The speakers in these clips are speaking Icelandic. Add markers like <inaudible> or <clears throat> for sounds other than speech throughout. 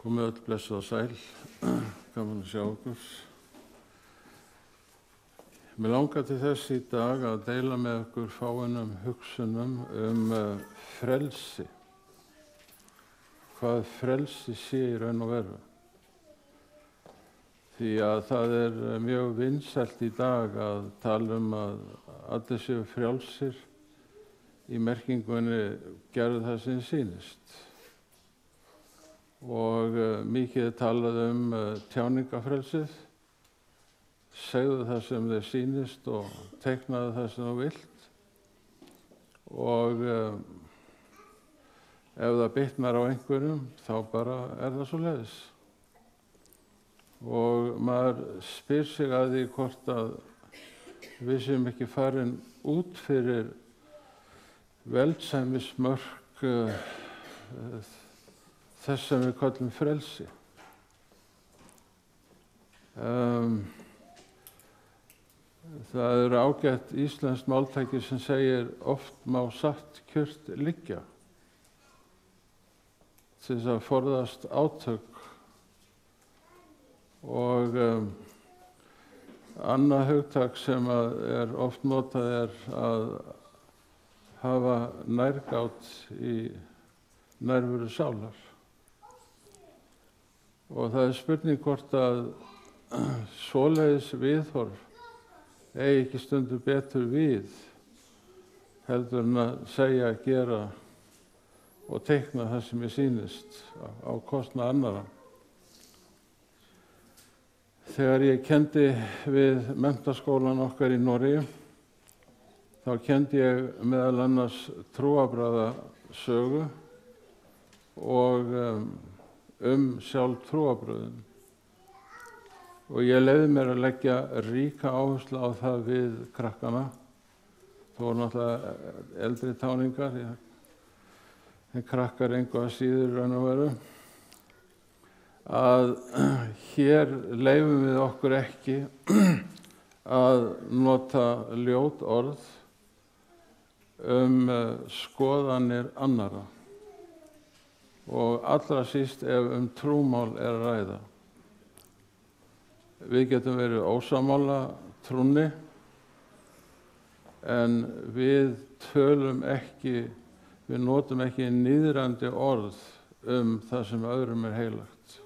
Komið öll blessuð og sæl, <clears throat> gaman að sjá okkur. Mér langar til þess í dag að deila með okkur fáinum hugsunum um uh, frelsi. Hvað frelsi sé í raun og veru. Því að það er uh, mjög vinsælt í dag að tala um að allir séu frjálsir í merkingunni gerðu það sem sýnist og uh, mikið talað um uh, tjáningafrelsið segðu það sem þið sýnist og teiknaðu það sem þú vilt. Og uh, ef það bytnar á einhverjum þá bara er það svo leiðis og maður spyr sig að því hvort að við sem ekki farin út fyrir veldsæmismörk þess sem við kallum frelsi. Um, það eru ágætt íslenskt máltæki sem segir oft má satt kjört liggja. Til þess að forðast átök. Og um, annað hugtak sem er oft notað er að hafa nærgátt í nærveru sálar og það er spurning hvort að svoleiðis viðhorf eigi ekki stundu betur við heldur en að segja, gera og teikna það sem ég sýnist á kostna annara. Þegar ég kendi við mentaskólan okkar í Nóri þá kendi ég meðal annars trúabræða sögu og um, um sjálf trúabröðin og ég leiði mér að leggja ríka áherslu á það við krakkana. Þó er náttúrulega eldri táningar en krakkar einhvað síður raun og veru. Að <clears throat> hér leifum við okkur ekki <clears throat> að nota ljót orð um skoðanir annara og allra síst ef um trúmál er að ræða. Við getum verið ósamála trúni en við tölum ekki, við notum ekki nýðrandi orð um það sem öðrum er heilagt.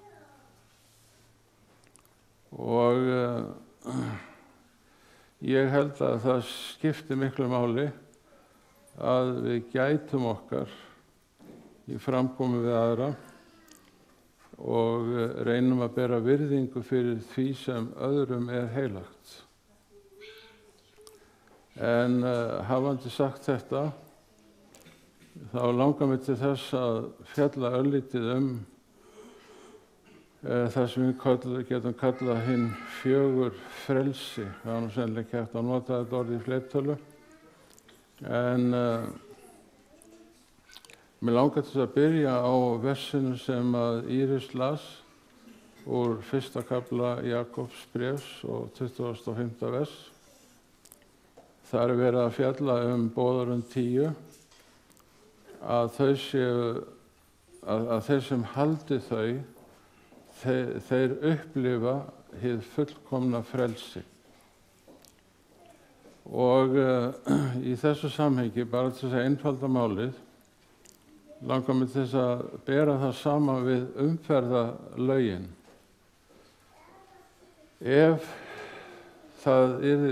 Og uh, ég held að það skiptir miklu máli að við gætum okkar í framkomi við aðra og eh, reynum að bera virðingu fyrir því sem öðrum er heilagt. En uh, hafandi sagt þetta, þá langar mér til þess að fjalla öllítið um uh, það sem við kall, getum kallað hinn fjögur frelsi. Það var nú sennilega hægt að nota þetta orði í fleiptölu. En uh, Mér langar til að byrja á versinu sem að Íris las úr fyrsta kabla Jakobs brefs og 25. vers. Það er verið að fjalla um bóðarinn tíu að þau séu, að, að þeir sem haldi þau, þeir, þeir upplifa hið fullkomna frelsi. Og uh, <clears throat> í þessu samhengi, bara til þess að einfalda málið, langar mig til þess að bera það saman við umferðalögin. Ef það er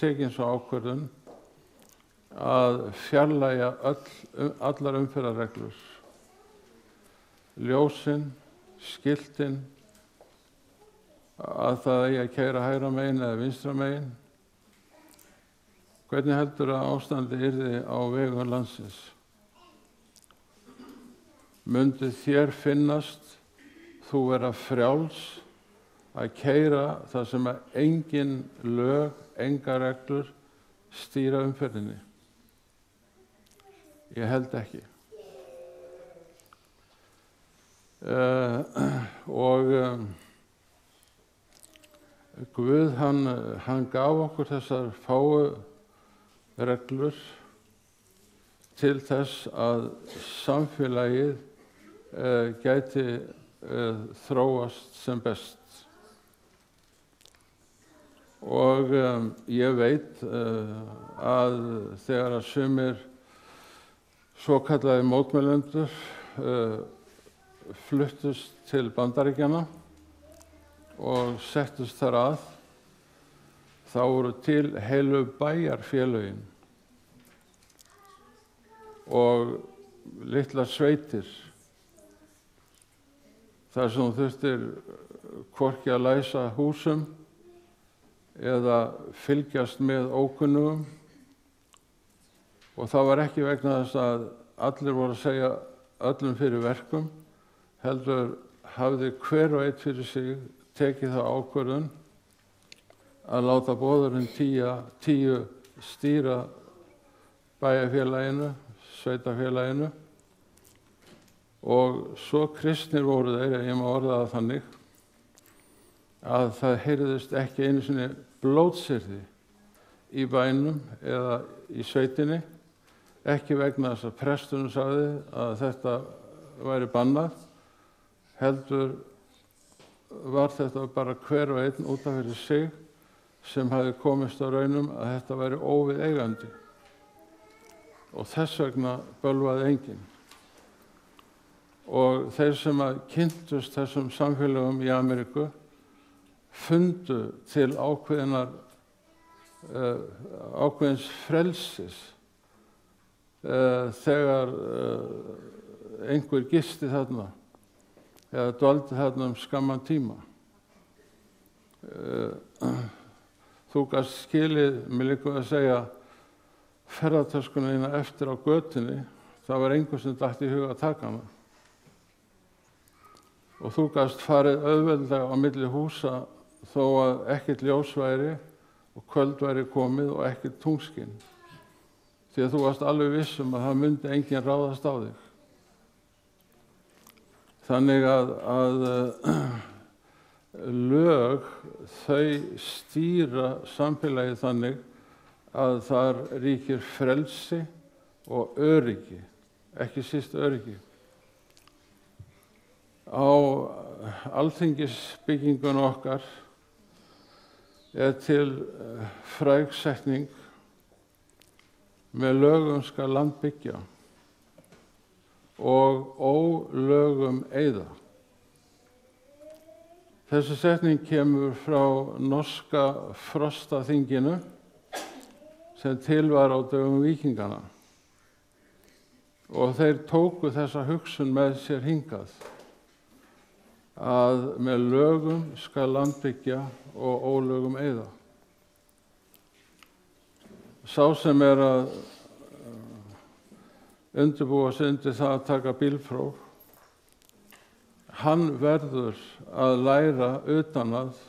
tekinn svo ákvörðun að fjarlæga öll, allar umferðarreglur, ljósinn, skiltinn, að það eigi að kæra hægra megin eða vinstra megin, hvernig heldur að ástandi yrði á vegum landsins? Myndi þér finnast þú vera frjáls að keira það sem að engin lög, enga reglur stýra umferðinni? Ég held ekki. Uh, <clears throat> og um, Guð hann, hann gaf okkur þessar fáu reglur til þess að samfélagið gæti uh, þróast sem best. Og um, ég veit uh, að þegar að sumir svo kallaði mótmælendur uh, fluttust til bandaríkjana og settust þar að, þá voru til heilu bæjarfélögin og litla sveitir þar sem þurftir hvorki að læsa húsum eða fylgjast með ókunnugum. Og það var ekki vegna þess að allir voru að segja öllum fyrir verkum heldur hafði hver og eitt fyrir sig tekið það ákvörðun að láta bóðurinn tíu, tíu stýra bæjarfélaginu, sveitafélaginu og svo kristnir voru þeir, ég má orða það þannig, að það heyrðist ekki einu sinni blótsirði í bænum eða í sveitinni, ekki vegna þess að prestunum sagði að þetta væri bannað, heldur var þetta bara hver og einn út af fyrir sig sem hafi komist á raunum að þetta væri óvið eigandi og þess vegna bölvaði enginn. Og þeir sem að kynntust þessum samfélagum í Ameríku fundu til ákveðinar, uh, ákveðins frelsis uh, þegar uh, einhver gisti þarna eða dvaldi þarna um skamman tíma. Þú gafst skilið, mér líka að segja, ferðartöskuna þína eftir á götunni, það var einhver sem dætti í huga að taka hana. Og þú gafst farið auðveldlega á milli húsa þó að ekkert ljós væri og kvöld væri komið og ekkert tungskinn. Því að þú varst alveg vissum að það myndi enginn ráðast á þig. Þannig að, að lög þau stýra samfélagi þannig að þar ríkir frelsi og öryggi, ekki síst öryggi. Á alþingisbyggingun okkar er til frægsetning. Með lögum skal land byggja og ólögum eyða. Þessi setning kemur frá norska frostaþinginu sem til var á dögum vikingana og þeir tóku þessa hugsun með sér hingað að með lögum skal landbyggja og ólögum eyða. Sá sem er að undirbúa sig undir það að taka bílpróf, hann verður að læra utanað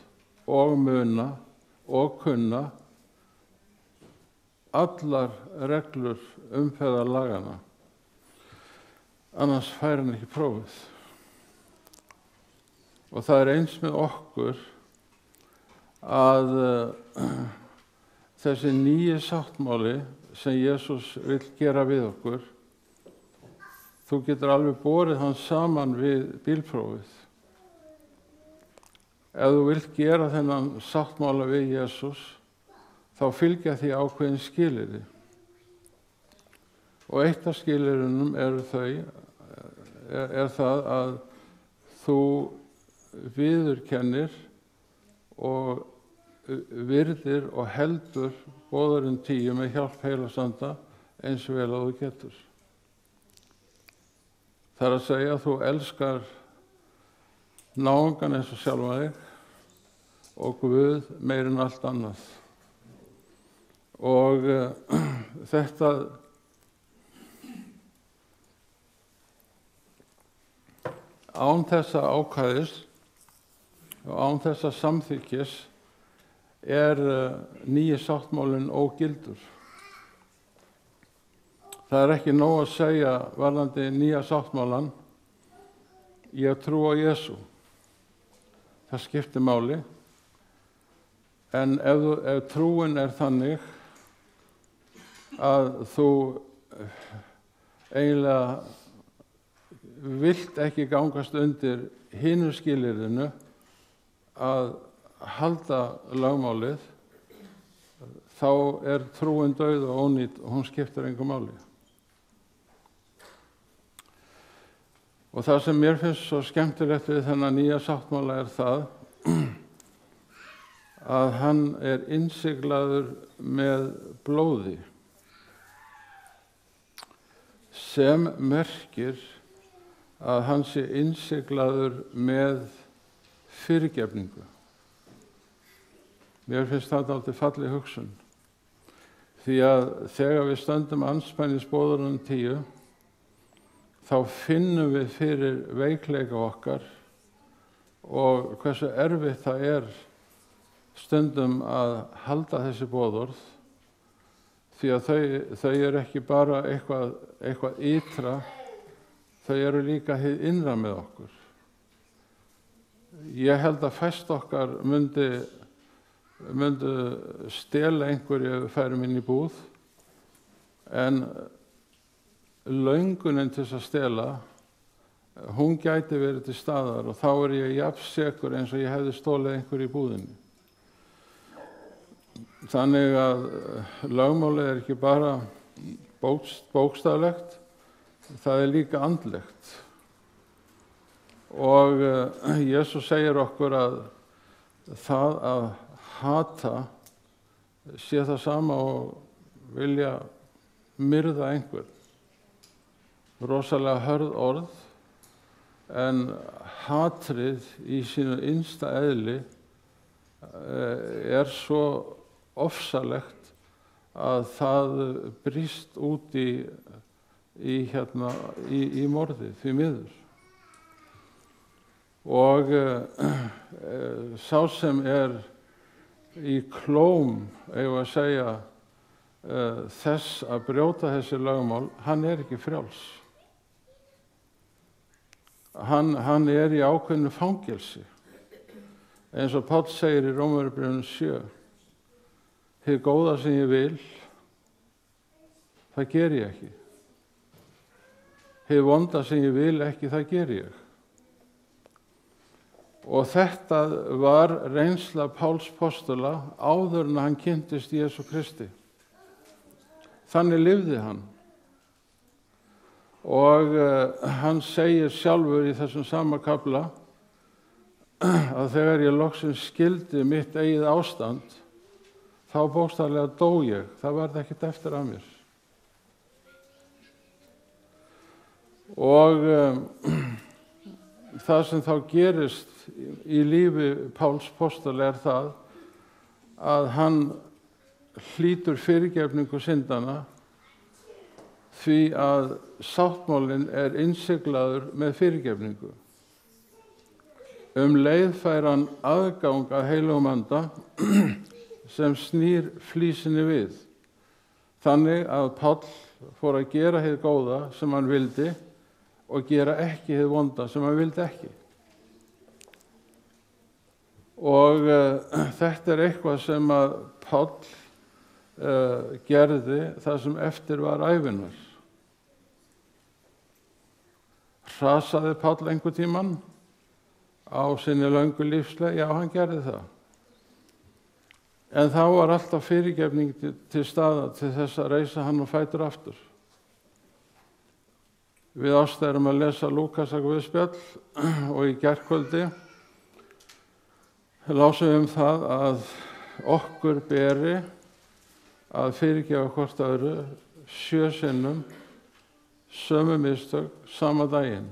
og muna og kunna allar reglur umferðarlagana, annars fær hann ekki prófið. Og það er eins með okkur að uh, <clears throat> þessi nýji sáttmáli sem Jésús vil gera við okkur, þú getur alveg borið hann saman við bílprófið. Ef þú vilt gera þennan sáttmála við Jésús, þá fylgja því ákveðin skilirði. Og eitt af skilirðunum er, þau, er, er það að þú viðurkennir og virðir og heldur bóðurinn tíu með hjálp heilasanda eins vel að þú getur. Það er að segja að þú elskar náðungan eins og sjálfa þig og Guð meirinn allt annað. Og uh, <clears throat> þetta án þessa ákvæðis og án þessa samþykjis er uh, nýji sáttmálinn ógildur. Það er ekki nóg að segja varðandi nýja sáttmálan ég trú á Jésu. Það skiptir máli. En ef, ef trúin er þannig að þú eiginlega vilt ekki gangast undir hinu skilirðinu að halda lagmálið, þá er trúin döið og ónýtt og hún skiptir engum máli. Og það sem mér finnst svo skemmtilegt við þennan nýja sáttmála er það <clears throat> að hann er innsiglaður með blóði sem merkir að hann sé innsiglaður með fyrirgefningu. Mér finnst þetta alltaf fallið hugsun. Því að þegar við stöndum anspænis bóðurinn tíu, þá finnum við fyrir veikleika okkar og hversu erfitt það er stundum að halda þessi bóðorð því að þau, þau eru ekki bara eitthvað, eitthvað ytra, þau eru líka innra með okkur. Ég held að fæst okkar myndi, myndi stela einhverju færum inn í búð en laungunin til þess að stela hún gæti verið til staðar og þá er ég jafnsekur eins og ég hefði stólið einhverju í búðinni. Þannig að lögmálið er ekki bara bókstaflegt, það er líka andlegt. Og Jésús segir okkur að það að hata sé það sama og vilja myrða einhver. Rosalega hörð orð en hatrið í sínu innsta eðli er svo ofsalegt að það brýst út í, í, hérna, í, í morði því miður. Og uh, sá sem er í klóm, eigum að segja, uh, þess að brjóta þessi lögumál, hann er ekki frjáls. Hann, hann er í ákveðinu fangelsi. Eins og Páll segir í Rómaribrjónum 7 Þið góða sem ég vil, það ger ég ekki. Þið vonda sem ég vil ekki, það ger ég. Og þetta var reynsla Páls postula áður en hann kynntist Jésu Kristi. Þannig livði hann. Og uh, hann segir sjálfur í þessum sama kabla að þegar ég loksins skildi mitt eigið ástand þá bókstarlega dó ég, það verði ekkert eftir af mér. Og um, það sem þá gerist í lífi Páls Postal er það að hann hlýtur fyrirgefningu syndana því að sáttmálinn er innsiglaður með fyrirgefningu. Um leið fær hann aðgang að heilum anda <clears throat> sem snýr flísinni við. Þannig að Páll fór að gera heið góða sem hann vildi og gera ekki heið vonda sem hann vildi ekki. Og uh, <clears throat> þetta er eitthvað sem að Páll uh, gerði það sem eftir var æfinar. Hrasaði Páll einhver tíman á sinni löngu lífslega? Já, hann gerði það. En þá var alltaf fyrirgefning til staða til þess að reysa hann og fætur aftur. Við ástæðum að lesa Lúkasakku við spjall <clears throat> og í gerðkvöldi lásum við um það að okkur beri að fyrirgefa hvort öðru sjö sinnum sömu mistök sama daginn.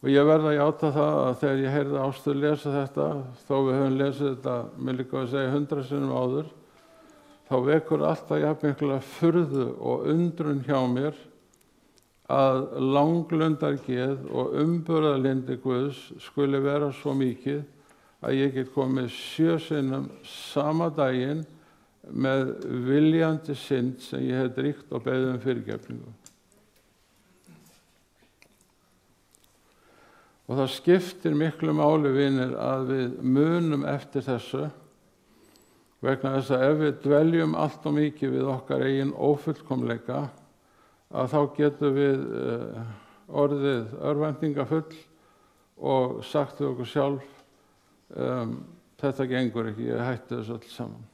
Og ég verða að játa það að þegar ég heyrði ástuð lesa þetta, þó við höfum lesið þetta, mér líka að segja hundra sinnum áður, þá vekur alltaf jafnveiklega furðu og undrun hjá mér að langlundargeð og umbörðalindi Guðs skuli vera svo mikið að ég get komið sjö sinnum sama daginn með viljandi synd sem ég hef dríkt og beðið um fyrirgefningu. Og það skiptir miklu máli vinir að við munum eftir þessu vegna þess að ef við dveljum allt og mikið við okkar eigin ófullkomleika að þá getum við uh, orðið örvendingafull og sagt við okkur sjálf um, þetta gengur ekki, ég hætti þessu öll saman.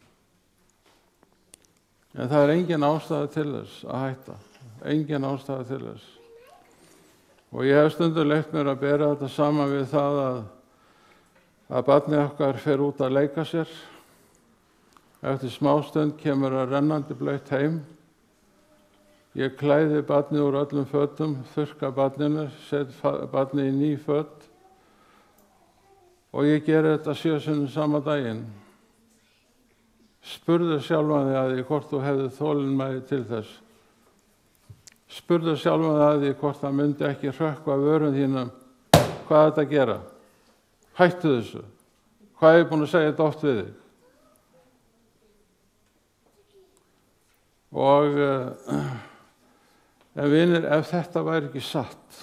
En það er engin ástæði til þess að hætta, engin ástæði til þess. Og ég hef stundur leitt mér að bera þetta saman við það að, að barnið okkar fer út að leika sér. Eftir smástund kemur að rennandi blöytt heim. Ég klæði barnið úr öllum föttum, þurka barninu, set barnið í ný fött og ég ger þetta sjösunum sama daginn. Spurðu sjálfan þig að því hvort þú hefði þólinnmæði til þess. Spurðu sjálfan þig að því hvort það myndi ekki hrökkva vörun þínum hvað þetta gera. Hættu þessu. Hvað er búin að segja þetta oft við þig? Og <clears throat> en vinir, ef þetta væri ekki satt,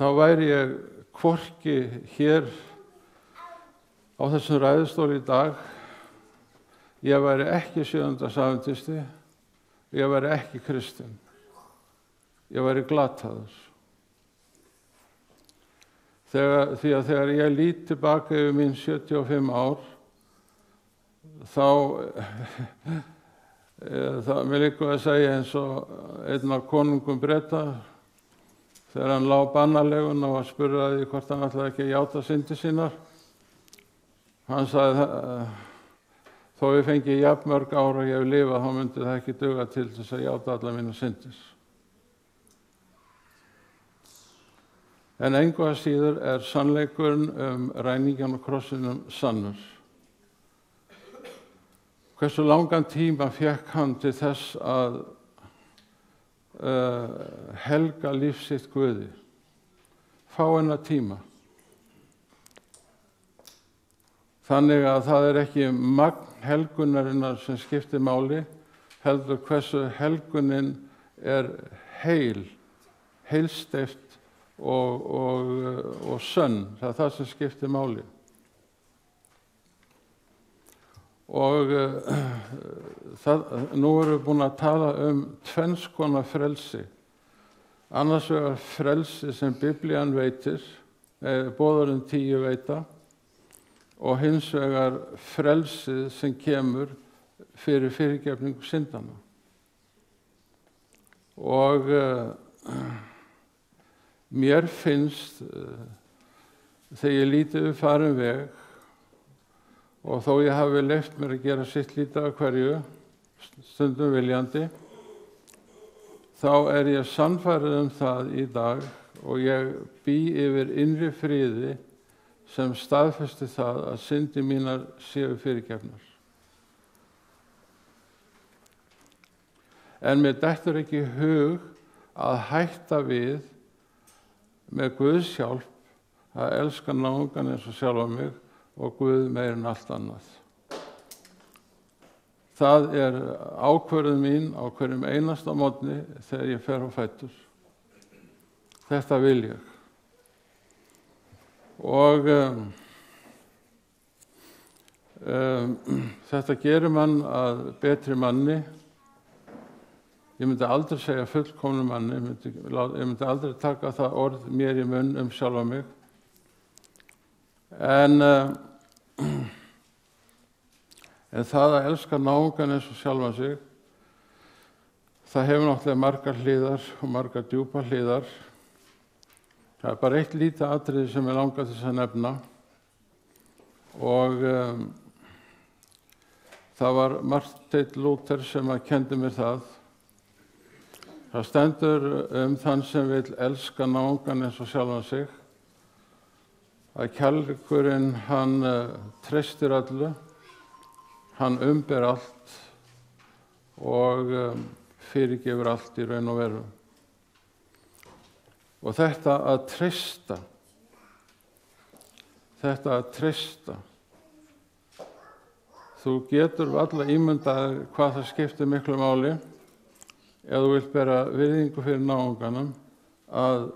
þá væri ég hvorki hér á þessum ræðustóli í dag ég væri ekki sjönda safintisti ég væri ekki kristinn ég væri glataður. Þegar, því að þegar ég lít tilbaka yfir mín 75 ár þá það vil ykkur að segja eins og einn af konungum breyta þegar hann lág bannalegun og spurði hvort hann ætlaði ekki að játa syndi sínar. Hann sagði þó ég fengi jafnmörg ára og ég hef lifað, þá myndi það ekki duga til þess að játa alla mínu syndis. En einhvað síður er sannleikurinn um ræningan og krossinum sannur. Hversu langan tíma fekk hann til þess að uh, helga lífsitt Guði? Fá hennar tíma. Þannig að það er ekki magn helgunarinnar sem skiptir máli heldur hversu helgunin er heil heilsteift og, og, og sönn. Það er það sem skiptir máli og uh, það, nú erum við búin að tala um tvennskona frelsi. Annars vegar frelsi sem biblían veitir eh, bóðurinn tíu veita og hins vegar frelsi sem kemur fyrir fyrirgefningu syndana og uh, mér finnst uh, þegar ég lítið við farin veg og þó ég hafi leift mér að gera sitt lítið af hverju, stundum viljandi, þá er ég sannfærið um það í dag og ég bý yfir innri fríði sem staðfesti það að syndi mínar séu fyrirgefnar. En mér dættur ekki hug að hætta við með Guðs hjálp að elska náungan eins og sjálfa mig og Guð meirinn allt annað. Það er ákverðin mín á hverjum einasta mótni þegar ég fer á fættur. Þetta vil ég. Og um, um, þetta gerir mann að betri manni. Ég myndi aldrei segja fullkomnu manni, ég myndi, ég myndi aldrei taka það orð mér í munn um sjálfa mig. En uh, En það að elska náungan eins og sjálfa sig, það hefur náttúrulega margar hlýðar og margar djúpa hlýðar. Það er bara eitt lítið atriði sem ég langar þess að nefna og um, það var Marteit Lúter sem að kendi mér það. Það stendur um þann sem vil elska náungan eins og sjálfa sig að kjálkurinn hann uh, treystir öllu, hann umber allt og um, fyrirgefur allt í raun og veru. Og þetta að treysta, þetta að treysta, þú getur alla ímyndaði hvað það skiptir miklu máli ef þú vilt bera virðingu fyrir náunganum að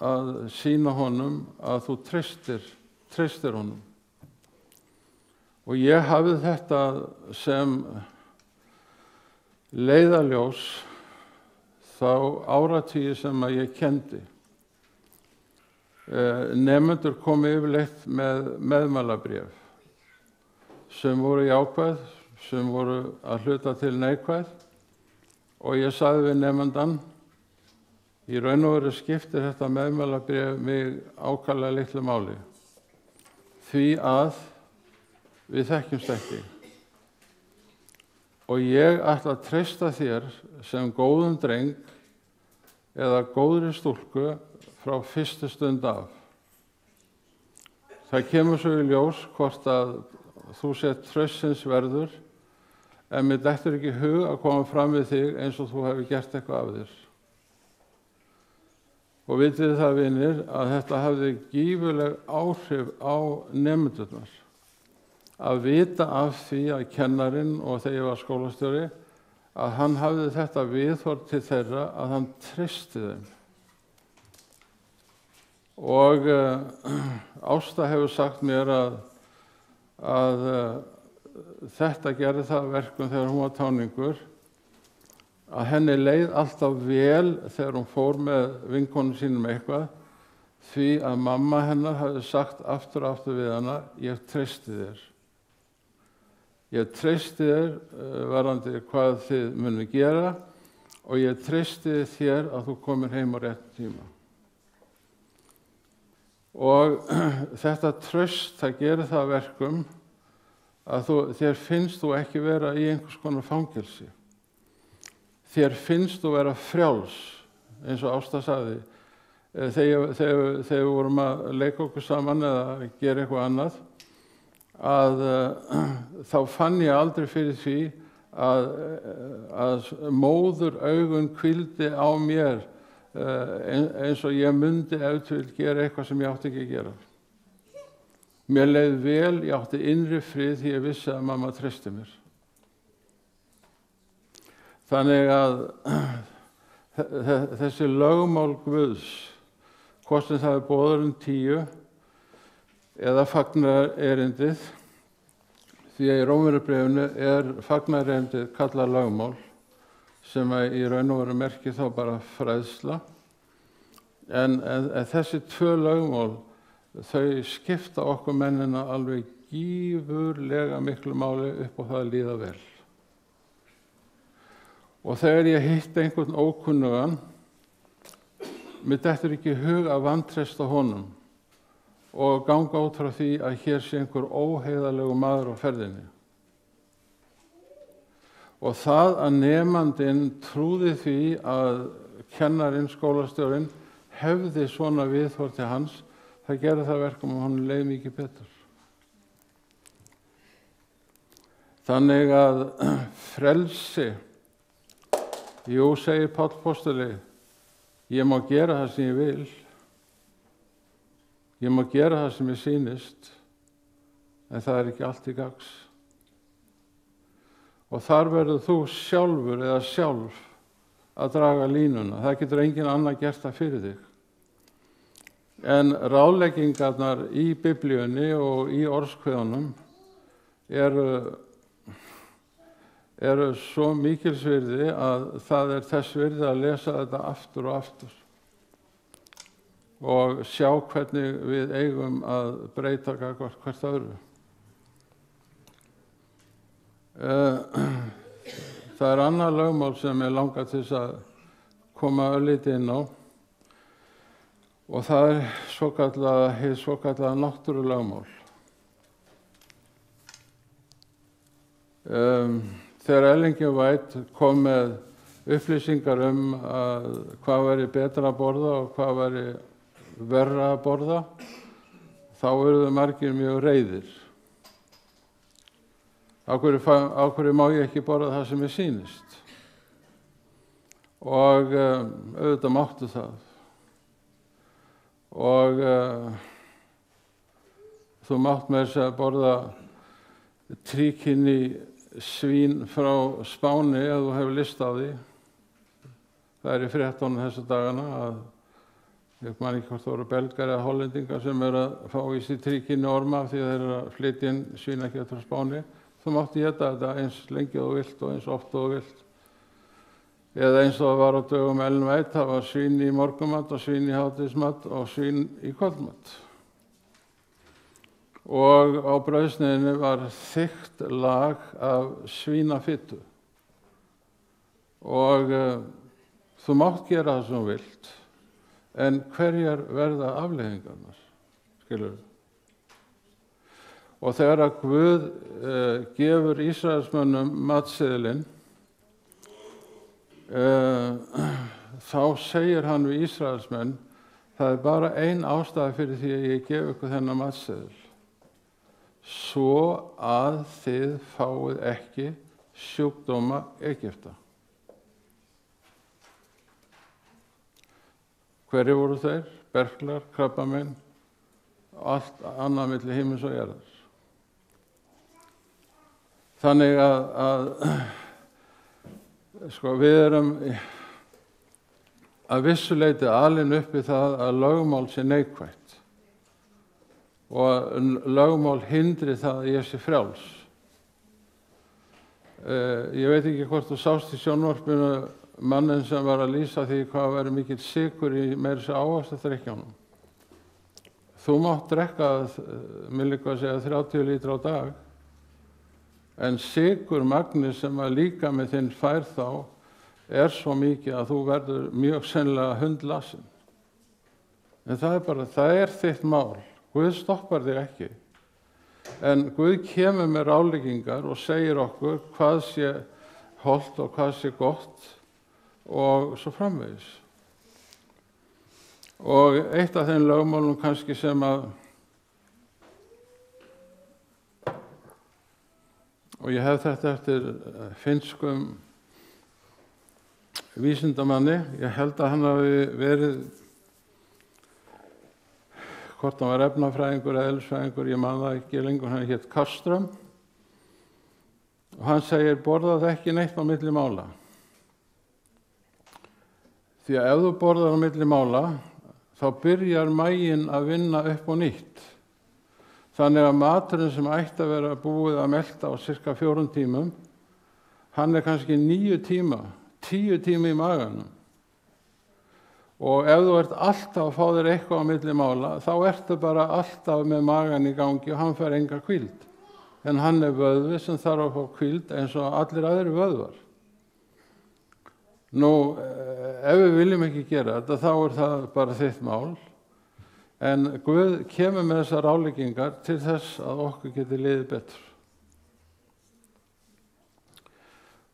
að sína honum að þú treystir, treystir honum. Og ég hafið þetta sem leiðaljós þá áratíi sem að ég kendi. Nefnendur komi yfirleitt með meðmælabrjöf sem voru jákvæð, sem voru að hluta til neikvæð og ég saði við nefnendan í raun og veru skiptir þetta meðmælabrjöf mig ákallega litlu máli því að við þekkjumst ekki og ég ætla að treysta þér sem góðum dreng eða góðri stúlku frá fyrstu stund af. Það kemur svo í ljós hvort að þú sett trössins verður en mér dættur ekki hug að koma fram við þig eins og þú hefur gert eitthvað af þér. Og vitið það vinir að þetta hafði gífuleg áhrif á nefndurnar. Að vita af því að kennarin og þegar ég var skólastjóri að hann hafði þetta viðhort til þeirra að hann tristi þeim. Og uh, <clears throat> Ásta hefur sagt mér að, að uh, þetta gerði það verkum þegar hún var táningur að henni leið alltaf vel þegar hún fór með vinkonum sínum eitthvað því að mamma hennar hafði sagt aftur og aftur við hana ég treysti þér. Ég treysti þér uh, varandi hvað þið munum gera og ég treysti þér að þú komir heim á rétt tíma. Og <clears throat> þetta tröst, það gerir það verkum að þú, þér finnst þú ekki vera í einhvers konar fangelsi. Þér finnst þú vera frjáls, eins og Ásta saði, eh, þegar við vorum að leika okkur saman eða gera eitthvað annað, að uh, <clears throat> þá fann ég aldrei fyrir því að, að móður augun kvildi á mér Eh, eins og ég myndi ef til gera eitthvað sem ég átti ekki að gera. Mér leiði vel, ég átti innri frið því ég vissi að mamma tristi mér. Þannig að <clears throat> þessi lögmál Guðs, hvort sem það er bóðurinn tíu eða fagnar erindið, því að í Rómuribrefinu er fagnar erindið kallað lögmál, sem í raun og veru merkir þá bara fræðsla. En, en, en þessi tvö lögmál, þau skipta okkur mennina alveg gífurlega miklu máli upp á það að líða vel. Og þegar ég hitt einhvern ókunnugan, mér dættur ekki hug að vantresta honum og ganga út frá því að hér sé einhver óheiðalegu maður á ferðinni. Og það að nefnandin trúði því að kennarinn, skólastjórinn, hefði svona viðhór til hans, það gerði það verkum og hann leiði mikið betur. Þannig að <clears throat> frelsi, jú segir Pál Postuli, ég má gera það sem ég vil, ég má gera það sem ég sínist, en það er ekki allt í gags og þar verður þú sjálfur eða sjálf að draga línuna. Það getur engin annar gert það fyrir þig. En ráleggingarnar í biblíunni og í orskveðunum eru, eru svo mikilsvirði að það er þess virði að lesa þetta aftur og aftur og sjá hvernig við eigum að breyta hvert öðru. Eh, <clears throat> það er annað lögmál sem ég langar til að koma öllítið inn á og það er svo kallega náttúrulögmál. Um, þegar Ellingi Vætt kom með upplýsingar um hvað veri betra að borða og hvað veri verra að borða, þá eruðu margir mjög reyðir á hverju, á hverju má ég ekki borða það sem ég sýnist? Og um, auðvitað máttu það. Og uh, þú mátt með þess að borða tríkinni svín frá Spáni ef þú hefur list á því. Það er í fréttónu þessu dagana að ég man ekki hvort þú eru belgar eða hollendingar sem eru að fá í sér tríkinni orma því þeir eru að flytja inn svínakjöld frá Spáni þú mátti geta þetta eins lengi og vilt og eins oft og vilt eða eins og það var á dögum elnveit, það var svín í morgumat og svín í hátíðismat og svín í kvöldmat. Og á brauðsniðinu var þygt lag af svínafittu. Og uh, þú mátt gera það sem vilt, en hverjar verða afleggingarnar, skilur þú? Og þegar að Guð uh, gefur Ísraelsmönnum matseðilinn, uh, þá segir hann við Ísraelsmenn, það er bara ein ástæði fyrir því að ég gef ykkur þennan matseðil. Svo að þið fáið ekki sjúkdóma Egipta. Hverju voru þeir? Berklar, krabbamenn, allt annað millir hímins og jærðar. Þannig að, að <clears throat> sko, við erum að vissuleiti alin uppi það að lögmál sé neikvægt og lögmál hindri það að ég sé frjáls. Uh, ég veit ekki hvort þú sást í sjónvarpinu mannin sem var að lýsa því hvað verið mikill sigur í meiri sér ávast að drikja honum. Þú mátt drekka, mér líka að segja, 30 lítra á dag en sigur magnir sem að líka með þinn fær þá er svo mikið að þú verður mjög sennilega hundlasin. En það er bara, það er þitt mál. Guð stoppar þig ekki. En Guð kemur með ráleggingar og segir okkur hvað sé holdt og hvað sé gott og svo framvegis. Og eitt af þeim lögmálum kannski sem að og ég hef þetta eftir eh, finskum vísindamanni. Ég held að hann hafi verið, hvort hann var efnafræðingur eða elsfræðingur, ég man það ekki lengur, hann hétt Karström. Og hann segir, borðað ekki neitt á milli mála. Því að ef þú borðar á milli mála, þá byrjar mægin að vinna upp og nýtt. Þannig að maturinn sem ætti að vera búið að melda á cirka fjórun tímum, hann er kannski nýju tíma, tíu tíma í maganum. Og ef þú ert alltaf að fá þér eitthvað á milli mála, þá ertu bara alltaf með magan í gangi og hann fer enga kvíld. En hann er vöðvi sem þarf að fá kvíld eins og allir aðri vöðvar. Nú, ef við viljum ekki gera þetta, þá er það bara þitt mál. En Guð kemur með þessar áleggingar til þess að okkur geti liðið betur.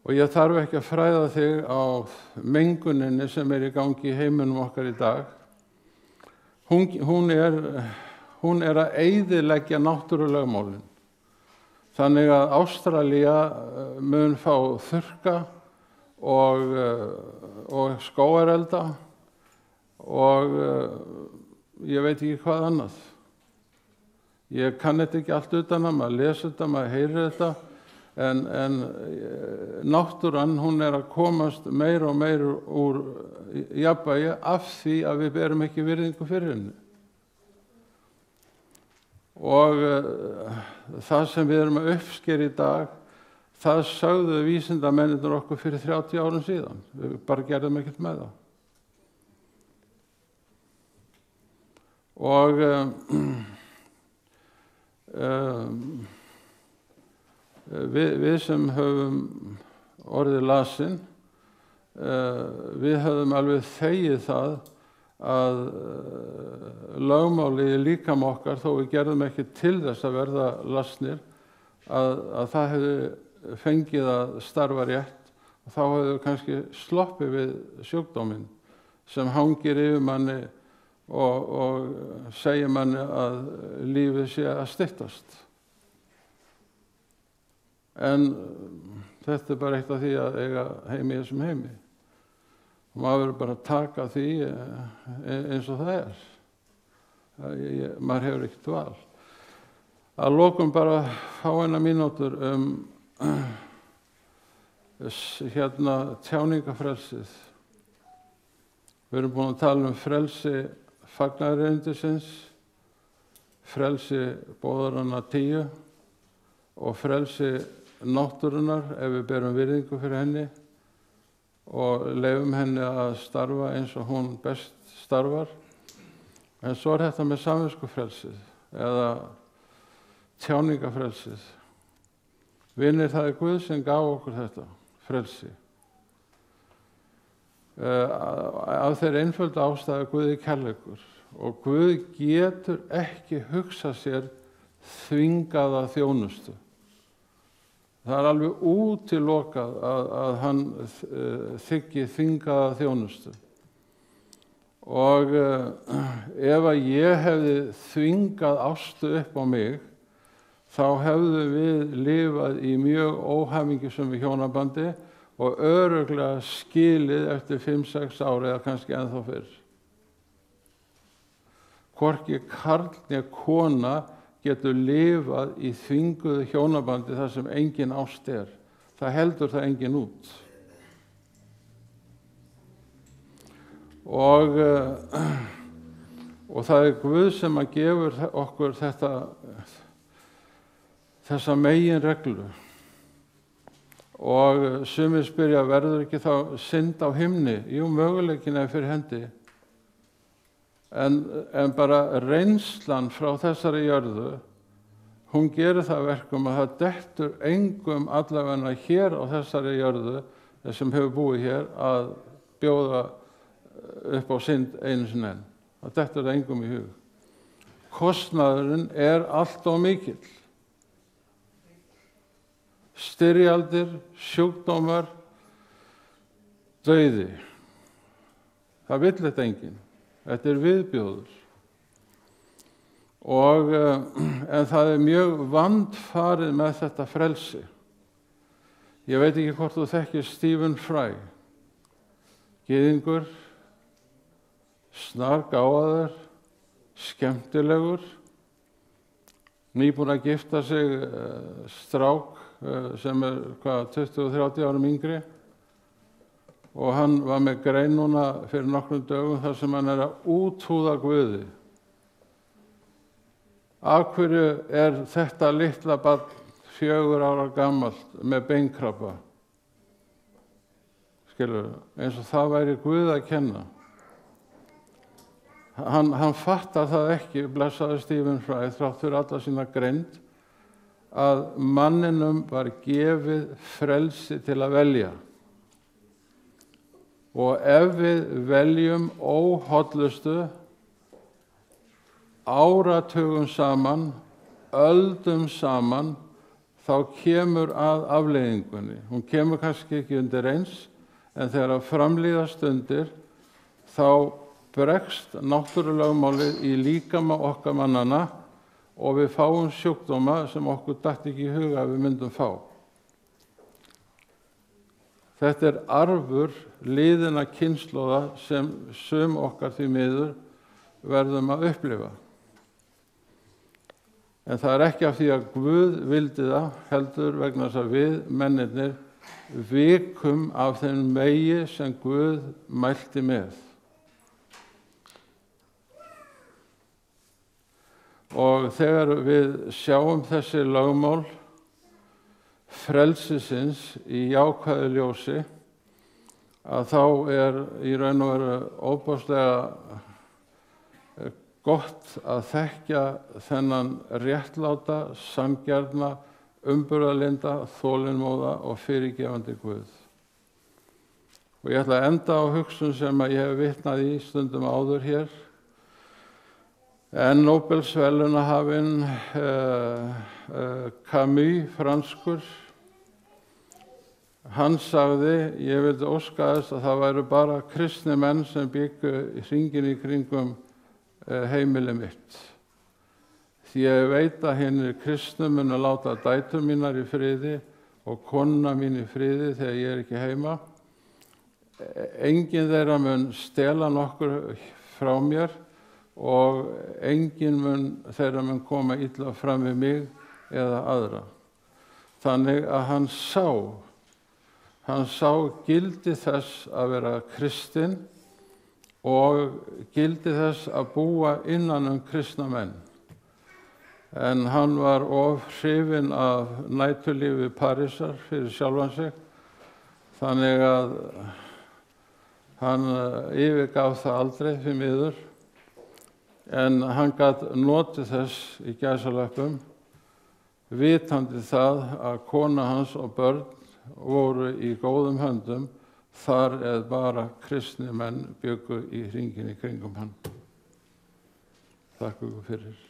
Og ég þarf ekki að fræða þig á menguninni sem er í gangi í heiminum okkar í dag. Hún, hún, er, hún er að eidilegja náttúrulegmálinn. Þannig að Ástralja eh, mun fá þurka og, eh, og skóarelda og eh, ég veit ekki hvað annað. Ég kann þetta ekki allt utan að maður lesa þetta, maður heyri þetta, en, en eh, náttúrann hún er að komast meir og meir úr jafnvægi af því að við berum ekki virðingu fyrir henni. Og það sem við erum að uppsker í dag, það sögðu vísindamennir okkur fyrir 30 árum síðan. Við bara gerðum ekkert með það. Og um, um, <clears throat> við, við sem höfum orðið lasin, uh, við höfum alveg þegið það að lögmáli líkam okkar, þó við gerðum ekki til þess að verða lasnir, að, að það hefði fengið að starfa rétt og þá hefðu kannski sloppið við sjúkdóminn sem hangir yfir manni og, og segja manni að lífið sé að styttast. En þetta er bara eitt af því að eiga heimi þessum heimi. Og maður verður bara að taka því eh, eins og það er. Ég, maður hefur ekkert val. Að lokum bara fá eina mínútur um hérna tjáningafrelsið. Við erum búin að tala um frelsi fagnarreindisins, frelsi bóðaranna tíu og frelsi náttúrunar ef við berum virðingu fyrir henni og leifum henni að starfa eins og hún best starfar. En svo er þetta með samvinskufrelsið eða tjáningafrelsið. Vinnir það er Guð sem gaf okkur þetta frelsi. Uh, af þeirri einföldu ástæðu Guði kærleikur og Guð getur ekki hugsa sér þvingaða þjónustu. Það er alveg útilokað að, að hann uh, þykki þvingaða þjónustu. Og uh, ef að ég hefði þvingað ástu upp á mig, þá hefðu við lifað í mjög óhamingisum við hjónabandi og öruglega skilið eftir 5-6 ári eða kannski ennþá fyrr. Hvorki karl nýja kona getur lifað í þvinguðu hjónabandi þar sem engin ást er. Það heldur það engin út. Og, og það er Guð sem að gefur okkur þetta, þessa megin reglu. Og sumir spyrja verður ekki þá synd á himni? Jú möguleikin er fyrir hendi. En, en bara reynslan frá þessari jörðu hún gerir það verkum að það dettur engum allavegna hér á þessari jörðu sem hefur búið hér að bjóða upp á synd einu sinni enn. Það dettur engum í hug. Kostnaðurinn er allt og mikill styrjaldir, sjúkdómar, döiði. Það vill þetta enginn. Þetta er viðbjóður. Og, en það er mjög vandfarið með þetta frelsi. Ég veit ekki hvort þú þekkir Stephen Fry. Gýðingur, snar gáðar, skemmtilegur, nýbúin að gifta sig strák sem er hvað 20-30 árum yngri og hann var með grein núna fyrir nokkrum dögum þar sem hann er að úthúða Guði. Af hverju er þetta litla barn fjögur ára gammalt með beinkrabba? Skilur, eins og það væri Guð að kenna. Hann, hann fattar það ekki, blessaði Stephen Fry, þrátt fyrir alla sína greind, að manninum var gefið frelsi til að velja. Og ef við veljum óhóllustu áratugum saman, öldum saman, þá kemur að afleiðingunni. Hún kemur kannski ekki undir eins, en þegar að framlýða stundir, þá bregst náttúrulagmálið í líkama okkar mannana og við fáum sjúkdóma sem okkur dætt ekki í huga að við myndum fá. Þetta er arfur liðina kynnslóða sem sum okkar því miður verðum að upplifa. En það er ekki af því að Guð vildi það, heldur vegna þess að við, mennirnir, vikum af þeim megi sem Guð mælti með. Og þegar við sjáum þessi lagmál frelsisins í jákvæðu ljósi að þá er í raun og veru óbáslega gott að þekkja þennan réttláta, samgjarna, umburðalinda, þólinnmóða og fyrirgefandi Guð. Og ég ætla að enda á hugsun sem að ég hef vitnað í stundum áður hér En Nobelsvelunahafinn uh, uh, Camus, franskur, hann sagði, ég vildi óska þess að það væru bara kristni menn sem byggu hringin í kringum uh, heimili mitt. Því ég veit að hinn er kristnu mun að láta dætu mínar í friði og konna mín í friði þegar ég er ekki heima. Engin þeirra mun stela nokkur frá mér og engin mun þeirra mun koma illa fram við mig eða aðra. Þannig að hann sá, hann sá gildi þess að vera kristinn og gildi þess að búa innan um kristna menn. En hann var of hrifin af nætulífi Parísar fyrir sjálfan sig, þannig að Hann eh, yfirgaf það aldrei fyrir miður en hann gætt notið þess í gæsalöpum vitandi það að kona hans og börn voru í góðum höndum þar eða bara kristni menn byggu í hringin í kringum hann. Takk fyrir.